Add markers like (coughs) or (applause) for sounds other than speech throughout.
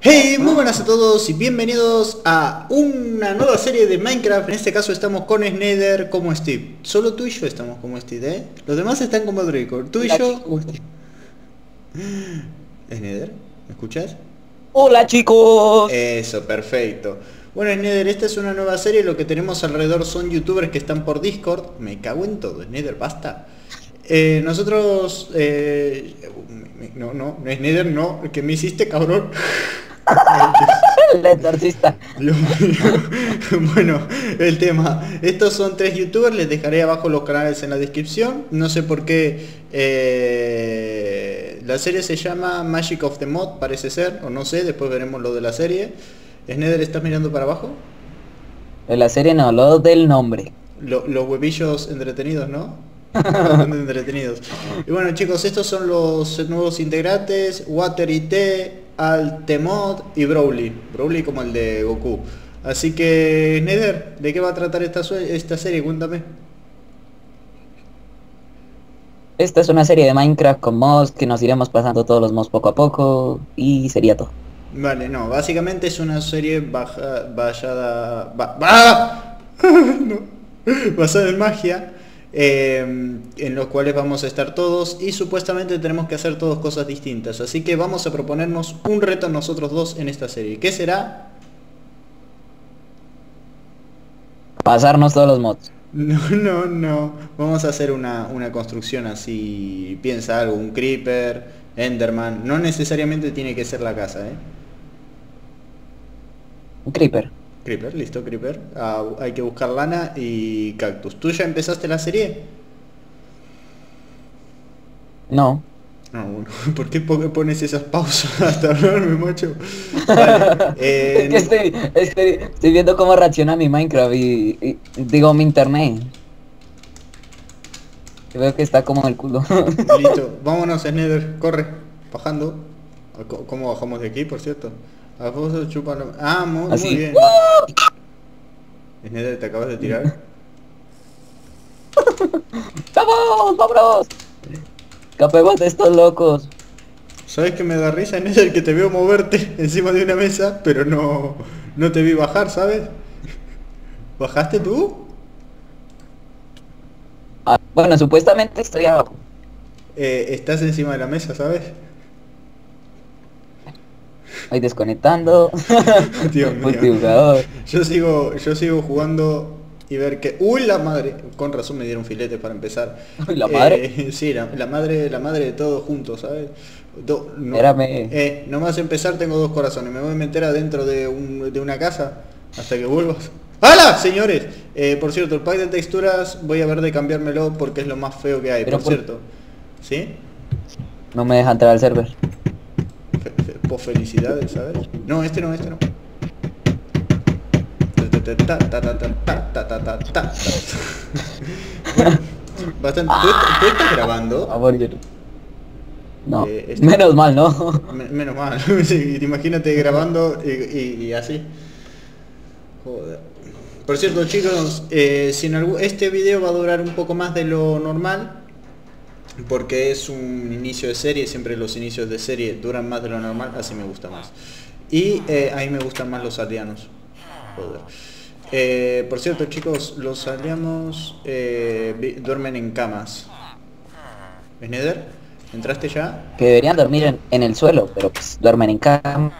Hey, muy buenas a todos y bienvenidos a una nueva serie de Minecraft. En este caso estamos con Sneder como Steve. Solo tú y yo estamos como Steve, ¿eh? Los demás están como Draco. Tú y yo... Sneder, (gasps) ¿me escuchas? Hola chicos. Eso, perfecto. Bueno, Sneder, esta es una nueva serie. Lo que tenemos alrededor son youtubers que están por Discord. Me cago en todo, Sneder, basta. Eh, nosotros... eh, no, no, Nether, no. ¿Qué me hiciste, cabrón? (laughs) (laughs) El exorcista. Dios mío. (laughs) bueno, el tema. Estos son tres youtubers, les dejaré abajo los canales en la descripción. No sé por qué. eh, la serie se llama Magic of the Mod, parece ser, o no sé, después veremos lo de la serie. Sneder, ¿estás mirando para abajo? En la serie no, lo del nombre. Lo- los huevillos entretenidos, ¿no? (laughs) Entretenidos. Y bueno chicos, estos son los nuevos integrantes, Water IT, Altemod y Broly. Broly como el de Goku. Así que, Nether, ¿de qué va a tratar esta, esta serie? Cuéntame. Esta es una serie de Minecraft con mods que nos iremos pasando todos los mods poco a poco y sería todo. Vale, no, básicamente es una serie baja, basada, ba- (laughs) ¡Ah! No. basada en magia, eh, en los cuales vamos a estar todos y supuestamente tenemos que hacer todos cosas distintas. Así que vamos a proponernos un reto nosotros dos en esta serie. ¿Qué será? Pasarnos todos los mods. (laughs) No, no, no. Vamos a hacer una, una construcción así. Piensa algo, un creeper, Enderman. No necesariamente tiene que ser la casa, ¿eh? Un creeper. Creeper, listo, Creeper. Ah, hay que buscar lana y cactus. ¿Tú ya empezaste la serie? No. No, bueno, (laughs) ¿por qué po- pones esas pausas (laughs) hasta hablarme, macho? Vale, eh, (laughs) Es que estoy, estoy, estoy viendo cómo reacciona mi Minecraft y, y- digo mi internet. Y veo que está como en el culo. listo, vámonos, Nether, corre, bajando. Ah, ¿Cómo bajamos de aquí, por cierto? Alfonso chupa la- Ah, muy, muy bien. Nether, ¿te acabas de tirar? (laughs) ¡Vamos! ¡Vámonos! Escapemos de estos locos. ¿Sabes que me da risa, Nether, que te veo moverte (laughs) encima de una mesa, pero no, no te vi bajar, ¿sabes? ¿Bajaste tú? Ah, bueno, supuestamente estoy abajo. Eh, estás encima de la mesa, ¿sabes? Voy desconectando. (laughs) Dios mío. Multijugador. Yo sigo, yo sigo jugando y ver que. ¡Uy la madre! Con razón me dieron filete para empezar. Uy, ¿la madre? Eh, (laughs) sí, la, la madre, la madre de todos juntos, ¿sabes? Do- no-. Eh, nomás empezar tengo dos corazones. Me voy a meter adentro de, un- de una casa hasta que vuelvas. (laughs) ¡Hala! Señores, Eh, por cierto, el pack de texturas voy a ver de cambiármelo porque es lo más feo que hay, por, por- cierto. ¿Sí? No me deja entrar al server por felicidades, ¿sabes? No, este no, este no. bastante. ¿Tú, estás grabando? A. No. Eh, este- menos mal, ¿no? Menos mal. (laughs) imagínate grabando y, así. Joder. Por cierto, chicos, eh, si en algún... este video va a durar un poco más de lo normal, porque es un inicio de serie, siempre los inicios de serie duran más de lo normal, así me gusta más. Y eh, a mí me gustan más los aldeanos. Joder. Eh, por cierto, chicos, los aldeanos eh, duermen en camas. ¿Es Nether? ¿Entraste ya? Que deberían dormir en, en el suelo, pero pues duermen en camas.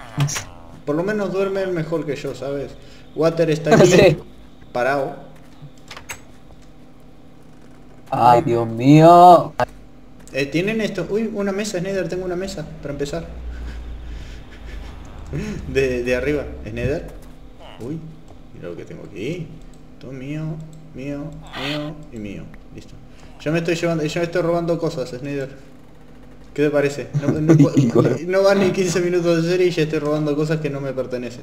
Por lo menos duermen mejor que yo, ¿sabes? Water está (laughs) aquí Sí. parado. Ay, Dios mío. Eh, Tienen esto. Uy, una mesa, Nether, tengo una mesa para empezar. De, de arriba, ¿es Nether? Uy, mira lo que tengo aquí. Todo mío, mío, mío y mío. Listo. Yo me estoy llevando, yo me estoy robando cosas, Snyder. ¿Qué te parece? No, no (laughs) van ni 15 minutos de serie y ya estoy robando cosas que no me pertenecen.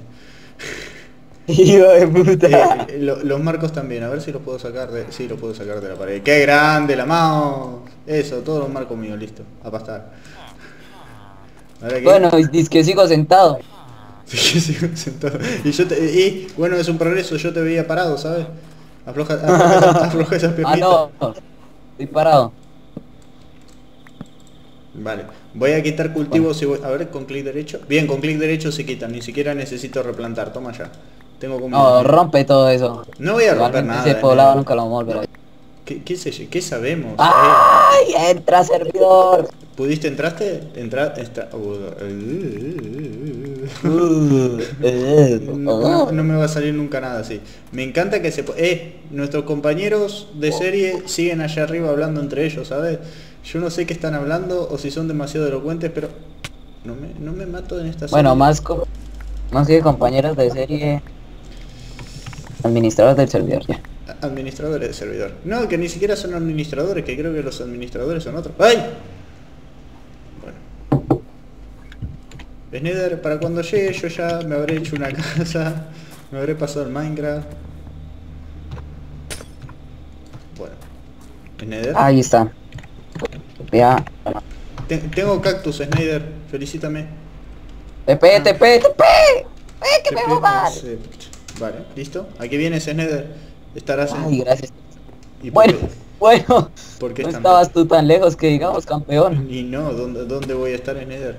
(laughs) Hijo de puta. Eh, lo- los marcos también, a ver si los puedo sacar de. Sí, los puedo sacar de la pared. ¡Qué grande la mouse! Eso, todos los marcos míos, listo. A pastar. Ahora Bueno, dice que sigo sentado. (laughs) Sí, sigo sentado. Y yo te, y bueno, es un progreso, yo te veía parado, ¿sabes? Afloja, afloja, esas- (laughs) afloja esas Ah, piernitas. no. Estoy parado. Vale, voy a quitar cultivos y voy... A ver, con clic derecho. Bien, con clic derecho se quitan, ni siquiera necesito replantar, toma ya. Tengo como... No, rompe todo eso. No voy a romper Igualmente nada. Ese eh. poblado nunca lo vamos ver. ¿Qué, qué, sé- qué sabemos? ¡Ay! ¡Entra servidor! Eh, ¿Pudiste entraste? Entra... Entra... (laughs) uh, Uh, eh, No, no- no me va a salir nunca nada así. Me encanta que se... Eh, nuestros compañeros de serie siguen allá arriba hablando entre ellos, ¿sabes? Yo no sé qué están hablando o si son demasiado elocuentes, pero... No me, no me mato en esta Bueno, más, co- más que compañeros de serie, administradores del servidor, ya. Administradores de servidor. No, que ni siquiera son administradores, que creo que los administradores son otros. ¡Ay! Bueno. Snyder, para cuando llegue yo ya me habré hecho una (laughs) casa, me habré pasado el Minecraft. Bueno. Snyder. Ahí está. Ya. Te- tengo cactus, Snyder. Felicítame. TP, TP, TP. ¡Eh, que me TP, roban! Vale, listo. Aquí vienes, Snyder. Estarás en... Ay, gracias. ¿Y por Bueno, qué? bueno. ¿Por qué no estabas tú tan lejos que digamos, campeón. Y no, ¿dónde, dónde voy a estar en Nether?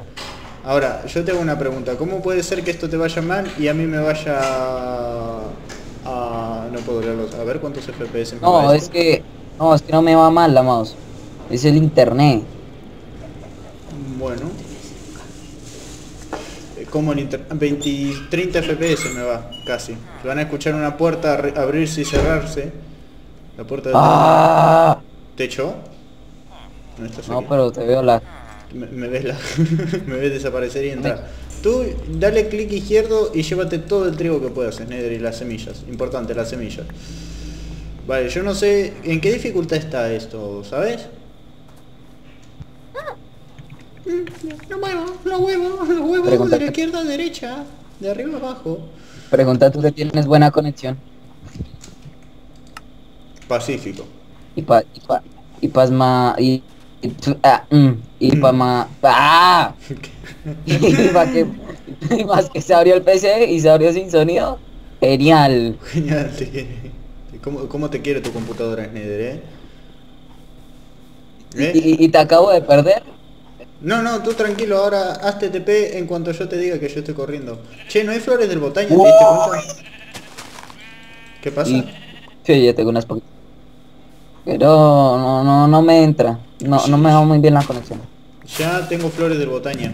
Ahora, yo tengo una pregunta. ¿Cómo puede ser que esto te vaya mal y a mí me vaya a... No puedo leerlos. A ver cuántos FPS me No, va es esto. que... No, es que no me va mal la mouse. Es el internet. Bueno. Como el inter... 20, 30 FPS me va, casi. Van a escuchar una puerta abrirse y cerrarse. La puerta del ¡Ah! techo. No, estás No, aquí. pero te veo la... Me, me ves la (laughs) me ves desaparecer y entrar. Tú dale clic izquierdo y llévate todo el trigo que puedas, Nether, y las semillas. Importante, las semillas. Vale, yo no sé en qué dificultad está esto, ¿sabes? Lo muevo, lo huevo, lo huevo de la izquierda a derecha, de arriba a abajo. Pregunta tú que tienes buena conexión. Pacífico. Y pa... Y pa... Y pasma... Y... Y, tu- ah, mm, y pa ma... ¡Ah! (laughs) Y, pa que... y más que se abrió el PC y se abrió sin sonido. Genial. Genial, te quiere. ¿Cómo, cómo te quiere tu computadora, eh? ¿Eh? Y, y te acabo de perder. No, no, tú tranquilo, ahora haz TTP en cuanto yo te diga que yo estoy corriendo. Che, ¿no hay flores del botaña? ¿Te diste cuenta? ¿Qué pasa? Y... Sí, ya tengo unas poquitas. Pero no, no, no me entra. No, no me va muy bien la conexión. Ya tengo flores del botaña.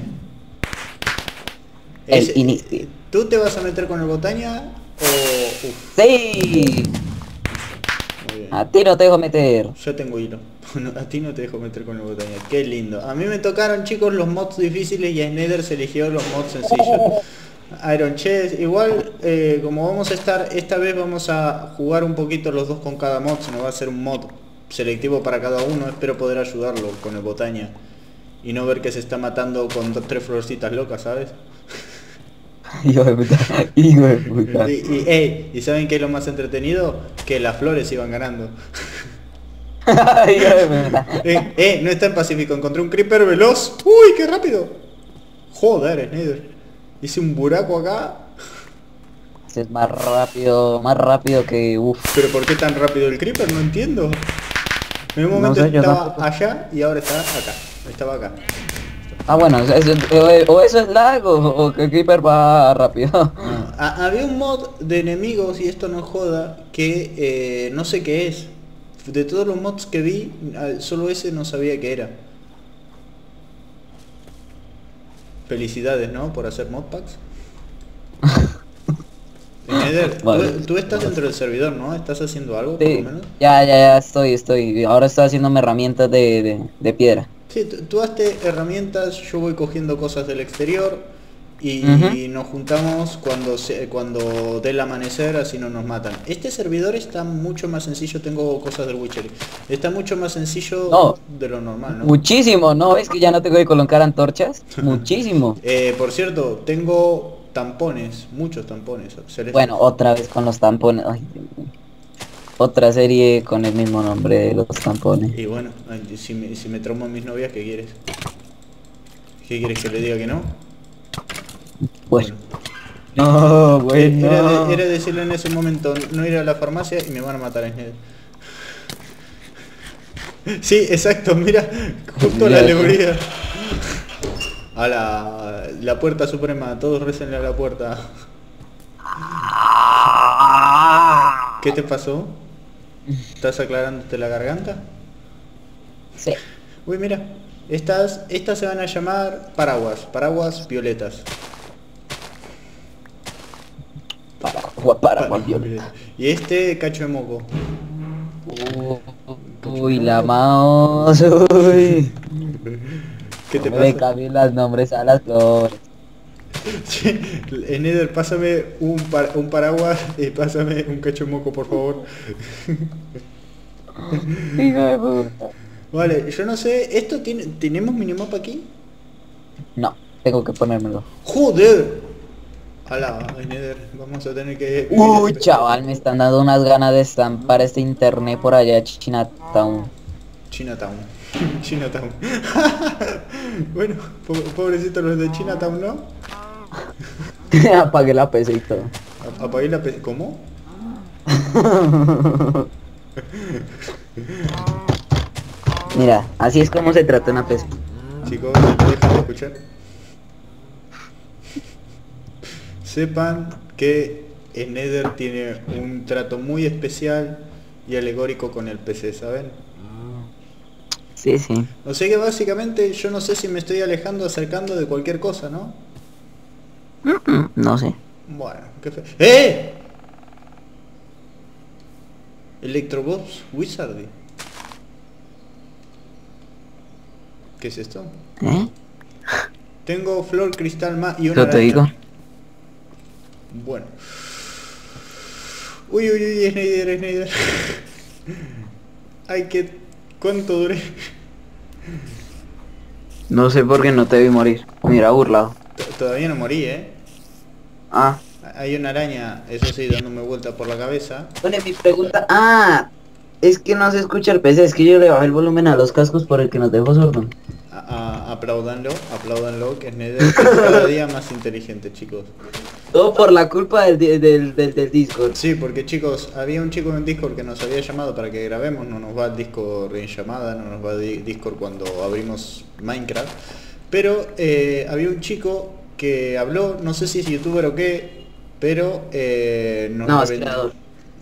El Ese- inicio. ¿Tú te vas a meter con el botaña o...? Uf, ¡Sí! A ti no te dejo meter. Yo tengo hilo. (laughs) A ti no te dejo meter con el botaña. Qué lindo. A mí me tocaron, chicos, los mods difíciles y a Snyder se eligió los mods sencillos. (laughs) Iron Chest, igual eh, como vamos a estar, esta vez vamos a jugar un poquito los dos con cada mod, no va a ser un mod selectivo para cada uno, espero poder ayudarlo con el botaña y no ver que se está matando con dos, tres florcitas locas, ¿sabes? (laughs) (laughs) Hijo de puta. Hijo de puta. Y, y, ey, ¿y saben qué es lo más entretenido? Que las flores iban ganando. (laughs) (laughs) Eh, eh, no está en Pacífico, encontré un creeper veloz. ¡Uy, qué rápido! Joder, Snyder. Hice un buraco acá. Es más rápido, más rápido que uff. Pero ¿por qué tan rápido el creeper? No entiendo. En un No momento sé, estaba allá y ahora está acá. Estaba acá. Ah, bueno, eso- o, o eso es lag o, o que creeper va rápido. No, (laughs) ha- había un mod de enemigos, y esto no joda, que eh, no sé qué es. De todos los mods que vi, ah, solo ese no sabía qué era. Felicidades, ¿no? Por hacer modpacks. (laughs) Eder, tú- Vale. tú, estás dentro del servidor, ¿no? ¿Estás haciendo algo, por Sí, lo menos? ya, ya, ya estoy, estoy. Ahora estoy haciéndome herramientas de, de, de piedra. Sí, tú, hazte herramientas, yo voy cogiendo cosas del exterior y, nos juntamos cuando se, cuando dé el amanecer, así no nos matan. Este servidor está mucho más sencillo, tengo cosas del Witcher. Está mucho más sencillo No. de lo normal, ¿no? Muchísimo, ¿no? ¿Ves que ya no tengo que colocar antorchas? (laughs) Muchísimo. Eh, por cierto, tengo tampones, muchos tampones. Bueno, otra vez con los tampones. Ay. Otra serie con el mismo nombre de los tampones. Y bueno, ay, si me, si me traumo a mis novias, ¿qué quieres? ¿Qué quieres que le diga que no? Bueno. No, Eh, bueno. Era, de- era decirle en ese momento no ir a la farmacia y me van a matar en Sned. (laughs) Sí, exacto, mira, justo la Mira alegoría. A la, la puerta suprema, todos recenle a la puerta. ¿Qué te pasó? ¿Estás aclarándote la garganta? Sí. Uy, mira, estas, estas se van a llamar paraguas, paraguas violetas. Para, para, Pa- violeta. Y este cacho de moco. Uy, la mouse. Uy. ¿Qué te Le pasa? cambié los nombres a las flores. Eneder, pásame un, par- un paraguas y pásame un cacho moco, por favor. Vale, yo no sé, ¿esto tiene, tenemos minimapa aquí? No, tengo que ponérmelo. ¡Joder! Ala, Eneder, vamos a tener que... Uy, chaval, me están dando unas ganas de estampar este internet por allá, Chinatown. Chinatown. Chinatown. (laughs) bueno, po- pobrecitos los de Chinatown, ¿no? (laughs) Apagué la PC y todo. Apagué la pe- ¿Cómo? (laughs) Mira, así es como se trata una PC. Chicos, ¿me dejan de escuchar? Sepan que Nether tiene un trato muy especial y alegórico con el PC, ¿saben? Sí, sí. O sea que básicamente yo no sé si me estoy alejando, acercando de cualquier cosa, ¿no? Mm, No sé. Bueno, qué fe... ¡Eh! Electrobots. ¿Qué es esto? ¿Eh? Tengo flor cristal más y una Yo te digo. Bueno. Uy, uy, uy, Snyder, Snyder. Ay, que... ¿Cuánto duré? No sé por qué no te vi morir. Mira, burlado. T- Todavía no morí, ¿eh? Ah. Hay una araña, eso sí, dándome vuelta por la cabeza. Bueno, mi pregunta... Ah, es que no se escucha el PC, es que yo le bajé el volumen a los cascos por el que nos dejó sordo. A- a- apláudanlo, apláudanlo, que es cada día más inteligente, chicos. Todo por la culpa del, del, del Discord. Sí, porque chicos, había un chico en Discord que nos había llamado para que grabemos, no nos va el Discord en llamada, no nos va el Discord cuando abrimos Minecraft. Pero eh, había un chico que habló, no sé si es youtuber o qué, pero eh, nos No, reventó-.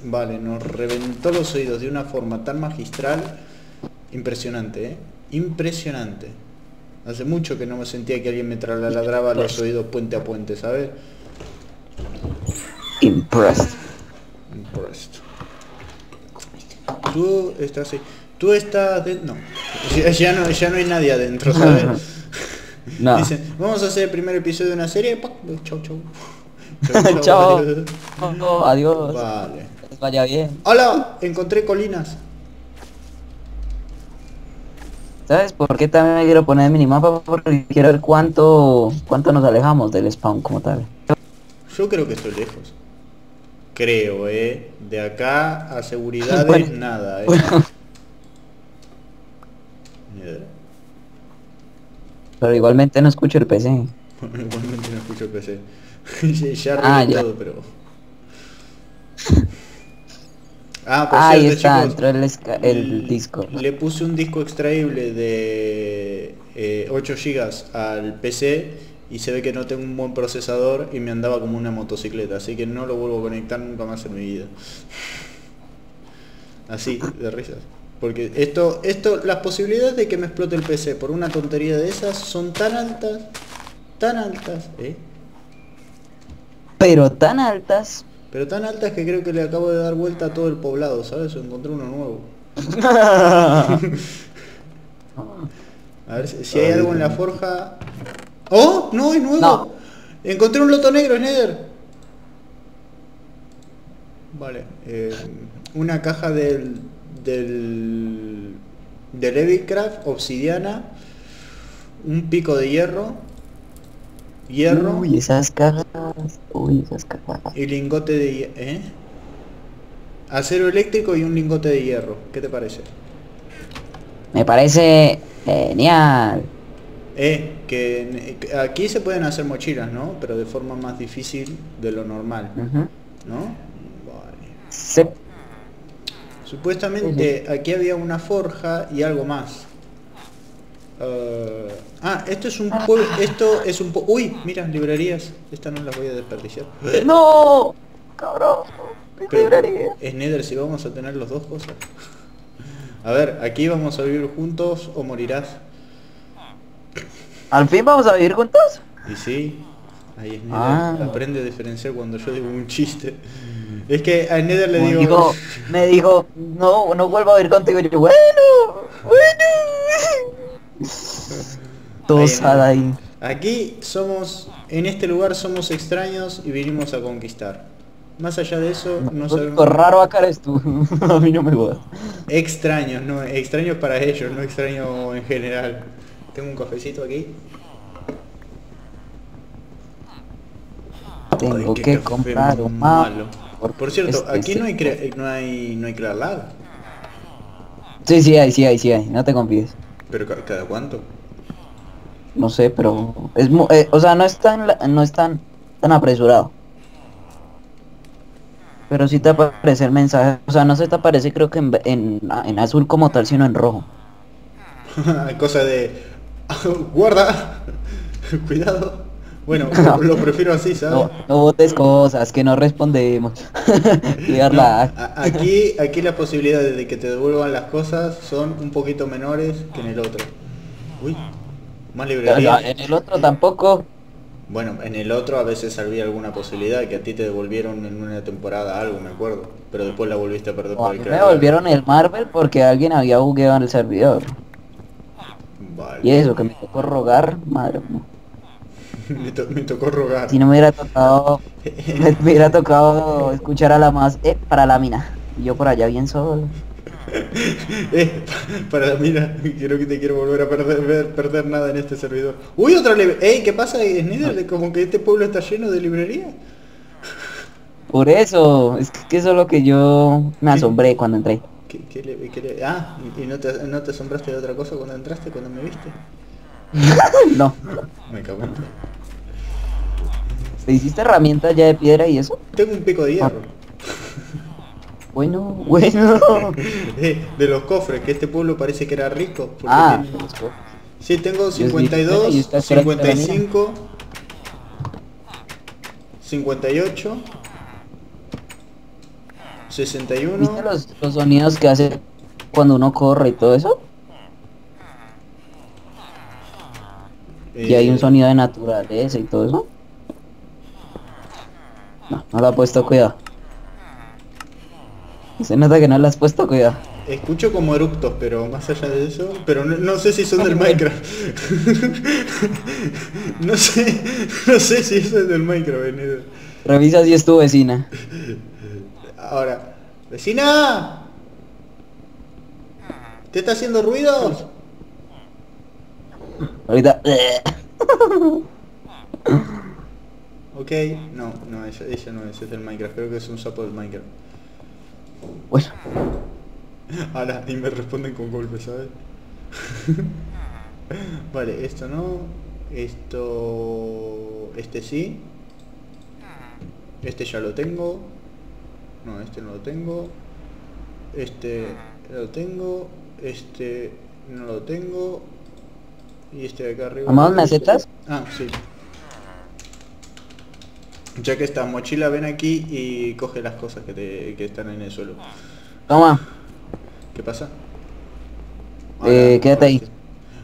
Vale, nos reventó los oídos de una forma tan magistral, impresionante, ¿eh? Impresionante. Hace mucho que no me sentía que alguien me traladraba los oídos puente a puente, ¿sabes? Impressed. Impressed. Tú estás ahí. Tú estás de... No. Ya, (laughs) ya no. ya no hay nadie adentro, ¿sabes? (laughs) No. Dicen, vamos a hacer el primer episodio de una serie. ¡pac! Chau, chau. (laughs) Chao. (laughs) adiós. No, adiós. Vale. Que vaya bien. Hola, encontré colinas. ¿Sabes por qué también me quiero poner el minimapa? Porque quiero ver cuánto cuánto nos alejamos del spawn como tal. Yo creo que estoy lejos. Creo, eh. De acá a (laughs) seguridades Bueno, nada, eh. bueno. Pero igualmente no escucho el PC. (laughs) Igualmente no escucho el PC. (laughs) ya Ah, todo, pero... (laughs) Ah, por Ahí cierto, está, chicos, entró el, el Discord. Le puse un disco extraíble de eh, 8 GB al PC y se ve que no tengo un buen procesador y me andaba como una motocicleta, así que no lo vuelvo a conectar nunca más en mi vida. Así, de risas. Porque esto, esto, las posibilidades de que me explote el PC por una tontería de esas son tan altas, tan altas, ¿eh? Pero tan altas. Pero tan altas que creo que le acabo de dar vuelta a todo el poblado, ¿sabes? O encontré uno nuevo. (laughs) A ver si, si hay algo en la forja. ¡Oh! ¡No, es nuevo! No. Encontré un loto negro, Nether. Vale. eh, una caja del. Del. del Evicraft, obsidiana. Un pico de hierro. Hierro. Uy, esas cajas. Uy, esas cajas. Y lingote de hierro. ¿Eh? Acero eléctrico y un lingote de hierro. ¿Qué te parece? Me parece genial. Eh, que que aquí se pueden hacer mochilas, ¿no? Pero de forma más difícil de lo normal. ¿no? Vale. Supuestamente aquí había una forja y algo más. Eh, ah, esto es un pueblo, esto es un po uy, mira, librerías, esta no las voy a desperdiciar. ¡No! ¡Cabrón! mi Pero, librería. es Nether si vamos a tener los dos cosas. A ver, aquí vamos a vivir juntos o morirás. ¿Al fin vamos a vivir juntos? Y sí, ahí es Nether. Ah. Aprende a diferenciar cuando yo digo un chiste. Es que a Nether le digo... dijo, me dijo, no, no vuelvo a vivir contigo. Y yo, bueno, bueno. (laughs) Tosada ahí. Aquí somos, en este lugar somos extraños y vinimos a conquistar. Más allá de eso, no Lo sabemos... raro acá eres tú. (laughs) a mí no me jodas. Extraños, no, extraños para ellos, no extraños en general. Tengo un cafecito aquí. Tengo Ay, que comprar un malo. Por cierto, Este aquí no hay, cre- no hay no hay crear lag. Sí, sí hay, sí hay, sí hay. No te confíes. Pero ca- cada cuánto? No sé, pero es eh, o sea, no es tan no es tan tan apresurado. Pero sí te aparece el mensaje, o sea, no se te aparece creo que en, en, en azul como tal, sino en rojo. (laughs) Cosa de (laughs) guarda, (laughs) cuidado. Bueno, (laughs) lo, lo prefiero así, ¿sabes? No, no votes cosas que no respondemos. (laughs) No, aquí, aquí las posibilidades de que te devuelvan las cosas son un poquito menores que en el otro. Uy, más librería. En el otro tampoco. Bueno, en el otro a veces había alguna posibilidad que a ti te devolvieron en una temporada algo, me acuerdo. Pero después la volviste a perder por el me creador. volvieron el Marvel porque alguien había bugueado en el servidor. Vale. Y eso, que me tocó rogar, madre mía. (laughs) me, to- me tocó rogar. Si no me hubiera tocado, (laughs) me hubiera tocado escuchar a la más, eh, para la mina. Y yo por allá bien solo. (laughs) Eh, pa- para mira, quiero que te quiero volver a perder, ver- perder nada en este servidor. Uy, otra librería. Ey, ¿qué pasa, Snyder? Como que este pueblo está lleno de librerías. Por eso, es que eso es lo que yo me asombré cuando entré. ¿Qué, qué le- qué le- Ah, ¿y no te, no te asombraste de otra cosa cuando entraste, cuando me viste? no. Me cago en... ¿Te hiciste herramientas ya de piedra y eso? Tengo un pico de hierro. Bueno, bueno. (laughs) Eh, de los cofres, que este pueblo parece que era rico. Ah, tiene- Sí, tengo Dios mío, 52, y está esperando la 55, 58, 61. ¿viste los, los sonidos que hace cuando uno corre y todo eso? Y hay un eh, sonido de naturaleza y todo eso. No, no lo ha puesto cuidado. Se nota que no le has puesto cuidado. Escucho como eructos, pero más allá de eso, pero no, no sé si son del Minecraft. (laughs) no sé, no sé si eso es del Minecraft, Benito. Revisa si es tu vecina. Ahora, vecina, ¿te está haciendo ruidos? Ahorita. (laughs) Ok, no, no, ella, ella no es, es del Minecraft, creo que es un sapo del Minecraft. Bueno, (laughs) Ahora, y me responden con golpes, ¿sabes? (laughs) vale, esto no, esto, este sí, este ya lo tengo, no, este no lo tengo, este lo tengo, este no lo tengo, y este de acá arriba. Amado, ¿me aceptas? Ah, sí. Ya que esta mochila, ven aquí y coge las cosas que, te, que están en el suelo. toma. ¿Qué pasa? Eh, quédate ahí.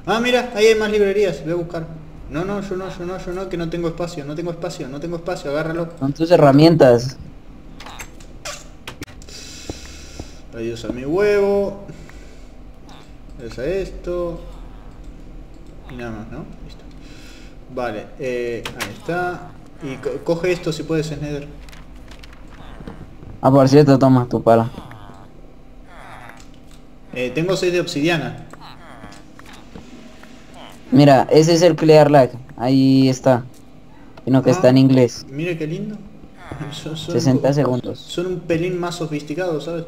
Ah, mira, ahí hay más librerías, voy a buscar. No, no, yo no, yo no, yo no, que no tengo espacio, no tengo espacio, no tengo espacio, agárralo. Son tus herramientas. Adiós a mi huevo. Adiós a esto. Y nada más, ¿no? Listo. Vale, eh, ahí está. Y co- coge esto si puedes, Snyder. Ah, por cierto, toma tu pala. Eh, tengo 6 de obsidiana. Mira, ese es el Clear Lag. Ahí está. Sino que está en Ah, inglés. Mira qué lindo. Son, son 60 un- segundos. Son un pelín más sofisticados, ¿sabes?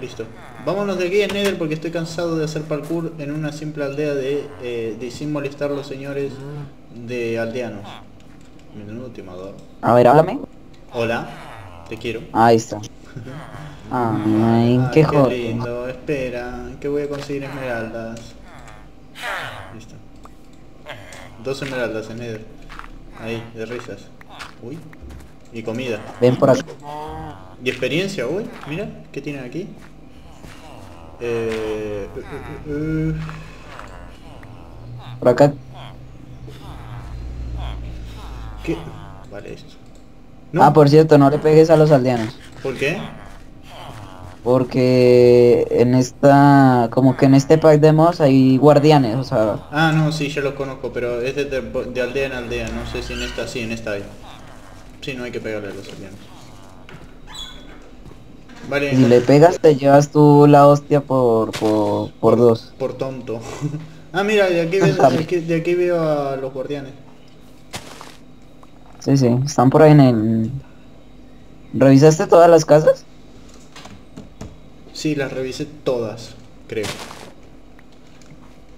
Listo. Vámonos de aquí, Nether, porque estoy cansado de hacer parkour en una simple aldea de, eh, de sin molestar a los señores de aldeanos. Menudo timador. A ver, háblame. Hola, te quiero. Ahí está. (laughs) Ay, Ay, qué joder. lindo, espera, que voy a conseguir esmeraldas. Dos esmeraldas en Nether. Ahí, de risas. Uy. Y comida. Ven por acá. Y experiencia, uy. Mira, ¿qué tienen aquí? Eh. Por acá. ¿Qué? Vale, esto. Ah, por cierto, no le pegues a los aldeanos. ¿Por qué? Porque en esta, como que en este pack de mods hay guardianes, o sea, Ah, no, sí, yo los conozco, pero es de, de- de aldea en aldea. No sé si en esta sí, en esta hay. Sí, no hay que pegarle a los aldeanos. Vale, si le pegas te llevas tú la hostia por, por, por dos. por tonto. (laughs) ah, mira, de aquí, veo, (laughs) de, aquí, de aquí veo a los guardianes. Sí, sí, están por ahí en el... ¿Revisaste todas las casas? Sí, las revisé todas, creo.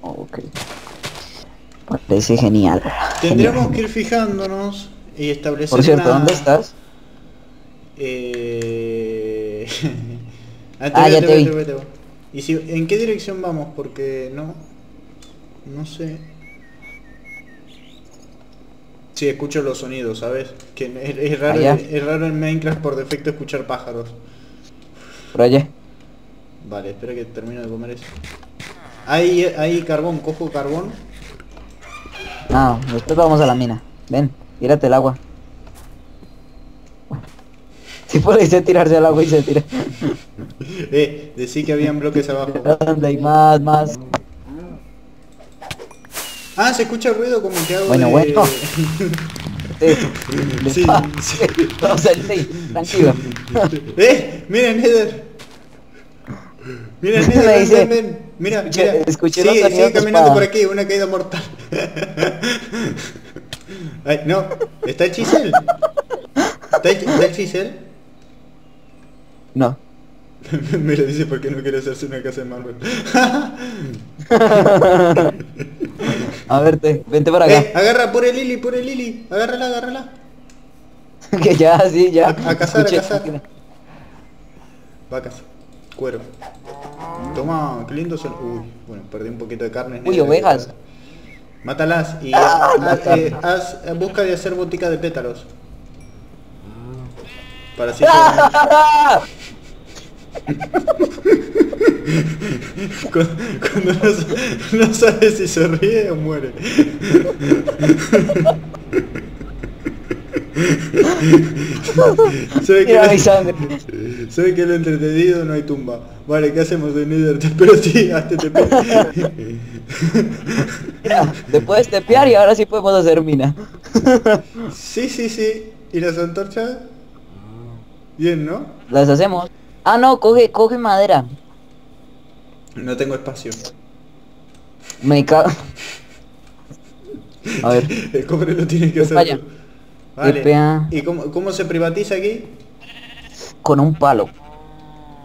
Ok. Parece genial. Tendríamos Genial. que ir fijándonos y establecer Por cierto, una- ¿dónde estás? Eh... (laughs) ah, ya te vi. ¿Y si, en qué dirección vamos? Porque no... No sé. Sí, escucho los sonidos, ¿sabes? Que es, es raro, Allá. es raro en Minecraft por defecto escuchar pájaros. Por allá. Vale, espera que termine de comer eso. Hay, hay carbón, cojo carbón. No, después vamos a la mina. Ven, tírate el agua. (laughs) Si puede tirarse al agua y se tira. (laughs) Eh, decí que habían bloques abajo. (laughs) ¿Dónde hay más, más? Ah, se escucha ruido como que hago Bueno, de... bueno. (laughs) Sí, Sí, tranquilo. (laughs) ¡Eh! ¡Miren, Nether! ¡Miren, Me Nether! ven, dice- ven, ven. Mira, escuché- mira. escuché sigue, sigue caminando espada. por aquí, una caída mortal. (laughs) Ay, no, ¿está el chisel? ¿Está el, está el chisel? No. Me lo dice porque no quiere hacerse una casa de mármol. A verte, vente para acá. eh, agarra, por el Lili, por el Lili. Agárrala, agárrala. Que (laughs) ya, sí, ya. A- a cazar, a cazar. Vacas. Cuero. Toma, qué lindo son. Uy, bueno, perdí un poquito de carne. Uy, ovejas. Mátalas y Ah, haz- eh, haz- busca de hacer botica de pétalos. Para así (laughs) ¡Ah! Cuando, cuando no, no sabe si se ríe o muere. ¿Sabe que, lo, sabe que lo entretenido no hay tumba. Vale, ¿qué hacemos de Nether? Te espero sí, hazte TP. Mira, te puedes tepear y ahora sí podemos hacer mina. Sí, sí, sí. ¿Y las antorchas? Bien, ¿no? Las hacemos. Ah, no, coge, coge madera. No tengo espacio. Me cago. A ver, (laughs) El cobre lo tiene que hacer. Vaya. Vale. ¿Y cómo, cómo se privatiza aquí? con un palo.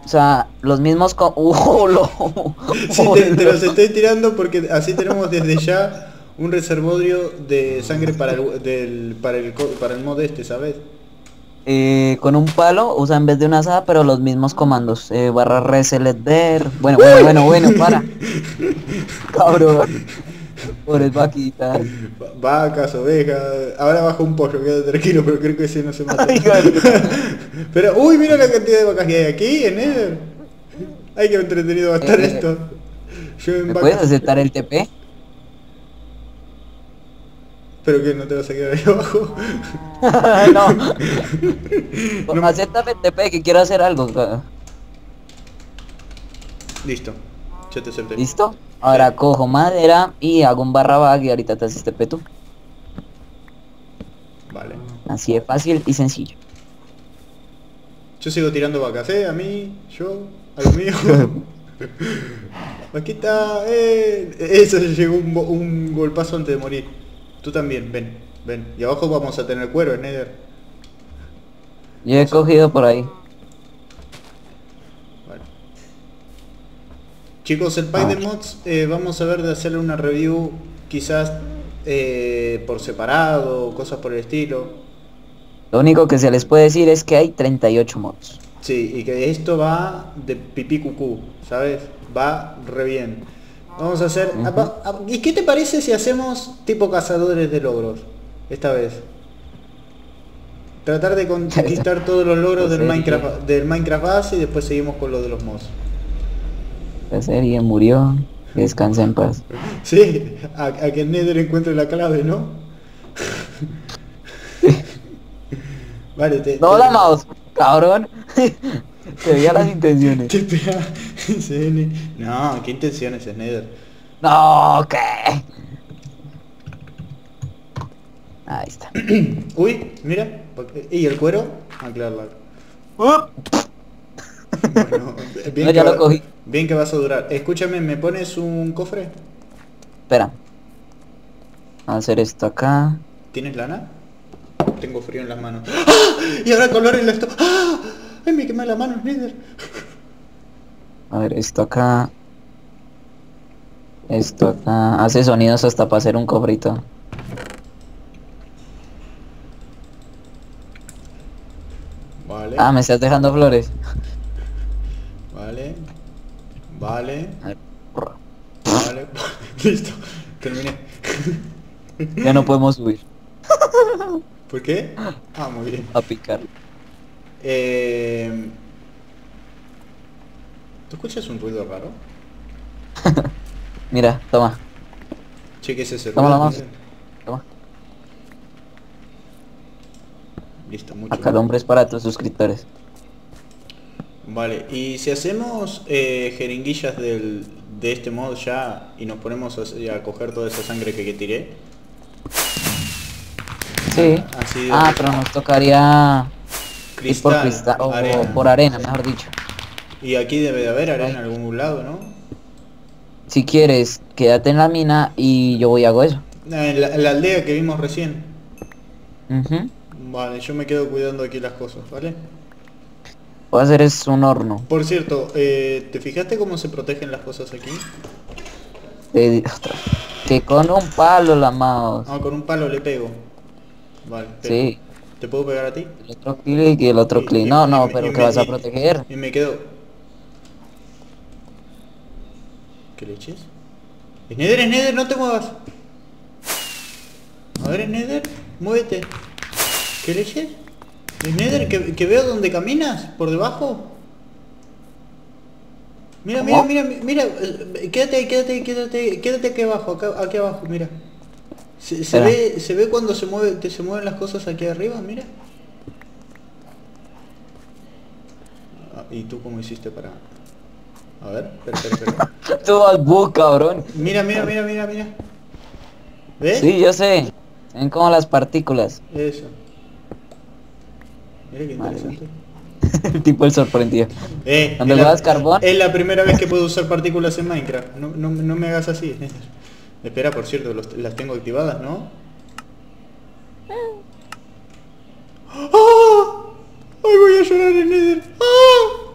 O sea, los mismos con... (laughs) ¡Oh, lo! Sí, te, te los (laughs) estoy tirando porque así tenemos desde ya un reservorio de sangre para el, del, para el, para el mod este, ¿sabes? Eh, con un palo usa en vez de una asada, pero los mismos comandos. Eh, barra reselecter. Bueno, bueno, bueno, bueno, para. (laughs) Cabrón. Pobres vaquitas. Va- Vacas, ovejas. Ahora bajo un pollo, quédate tranquilo, pero creo que ese no se mata. Ay, (laughs) pero, uy, mira la cantidad de vacas que hay aquí en Nether. Ay, qué entretenido va a estar Eh, esto. Yo en ¿Me vacas- puedes aceptar el TP? Pero que no te vas a quedar ahí abajo. (laughs) no. No. Acéptame TP que quiero hacer algo. Listo. Ya te acepté. ¿Listo? Ahora cojo madera y hago un barra bag y ahorita te haces TP tú. Vale. Así de fácil y sencillo. Yo sigo tirando vacas, ¿eh? A mí, yo, a lo mío. (laughs) Vaquita, eh. Eso llegó un golpazo antes de morir. Tú también, ven, ven. Y abajo vamos a tener cuero en Nether. Yo he cogido por ahí. Chicos, el pack de mods, eh, vamos a ver de hacerle una review quizás eh, por separado, cosas por el estilo. Lo único que se les puede decir es que hay 38 mods. Sí, y que esto va de pipí cucú, ¿sabes? Va re bien. Vamos a hacer... ¿Y qué te parece si hacemos tipo cazadores de logros? Esta vez. Tratar de (laughs) conquistar todos los logros del sería. Minecraft, del Minecraft base y después seguimos con lo de los mods. La serie murió. Descansa en paz. (laughs) Sí, a, a que Nether encuentre la clave, ¿no? (laughs) vale, te... No te- la mouse, cabrón. Te veía las intenciones. te pega- CN. No, qué intenciones es Nether. No, ¿qué? Ahí está. (clears throat) Uy, mira. ¿Y el cuero? Ah, claro. la- Bueno, (laughs) bien, No, que va- bien que vas a durar. Escúchame, ¿me pones un cofre? Espera. A hacer esto acá. ¿Tienes lana? Tengo frío en las manos. ¡Ah! Y ahora color en la esto. ¡Ah! ¡Ay, me quema la mano, Nether! A ver, esto acá. Esto acá. Hace sonidos hasta para hacer un cofrito. Vale, Ah, me estás dejando flores. vale, vale, vale. (laughs) Listo, terminé. Ya no podemos subir ¿Por qué? Ah, muy bien. a picar. Eh... ¿Tú escuchas un ruido raro? (laughs) Mira, toma. Cheques ese Toma ruido. la mouse. Nether. Toma. Listo, mucho. Acá el hombre es para tus suscriptores. Vale, y si hacemos eh, jeringuillas del, de este mod ya y nos ponemos a, a coger toda esa sangre que, que tiré. Sí. Así Ah, pero nos tocaría ir por cristal o arena. por arena, mejor dicho. Y aquí debe de haber arena en algún lado, ¿no? Si quieres, quédate en la mina y yo voy y hago eso. Ah, En la, en la aldea que vimos recién. Ujú. Vale, yo me quedo cuidando aquí las cosas, ¿vale? Voy a hacer es un horno. Por cierto, eh, ¿te fijaste cómo se protegen las cosas aquí? Que con un palo la mouse. Ah, con un palo le pego. Vale. te- Sí. ¿Te puedo pegar a ti? El otro clic y el otro clic. No, y no, pero y que me- vas a proteger. Y me quedo... ¿Qué leches? ¡Es Nether, es Nether! ¡No te muevas! A ver, es Nether, muévete. ¿Qué leches? ¿Es Nether que, que veo donde caminas? ¿Por debajo? Mira, mira, ¿Cómo? mira, mira, eh, quédate ahí, quédate ahí, quédate, quédate aquí abajo, acá, aquí abajo, mira. Se, ve, se ve cuando se mueve, te se mueven las cosas aquí arriba, mira. Ah, ¿Y tú cómo hiciste para...? A ver, espera, espera, espera. Tú vas bug, cabrón. Mira, mira, mira, mira, mira. ¿Ves? Sí, yo sé. Ven como las partículas. Eso. Mira qué interesante. (laughs) El tipo el sorprendido. Eh, ¿Dónde es la- guardas carbón? Es la primera vez que puedo usar partículas en Minecraft. No, no, no me hagas así. (laughs) Espera, por cierto, los- las tengo activadas, ¿no? ¡Ah! ¡Ay, voy a llorar en Nether! ¡Ah!